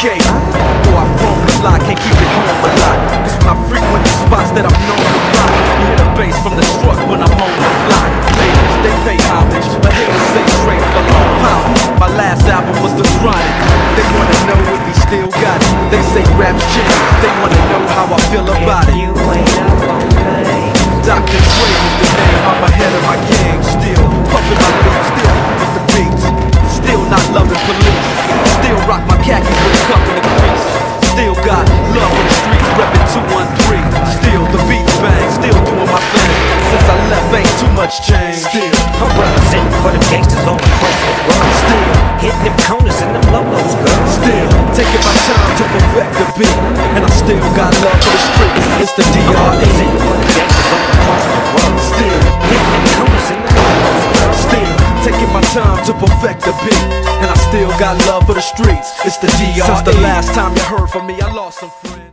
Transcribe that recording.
okay. Though I roam a lot, can't keep it home a lot. Cause my frequent spots that I'm known to rock. You hear the bass from the truck when I'm on the block. Ladies, they pay homage, but they don't say straight for long power. My last album was The Chronic. They wanna know if he still got it. They say rap's jam. They covering the crease. Still got love in the streets, reppin' 213. Still the beat bang, still doing my thing. Since I left, ain't too much change. Still, I'm representing for the gangsters on the cross the world. Still, hitting them corners and them lolos, girl. Still, taking my time to perfect the beat. And I still got love for the streets. It's the DRE. For the gangsters on the cross. Still, hitting them corners and them lolos, girl. Still, taking my time to perfect the beat still got love for the streets. It's the DRE. Since the last time you heard from me, I lost some friends.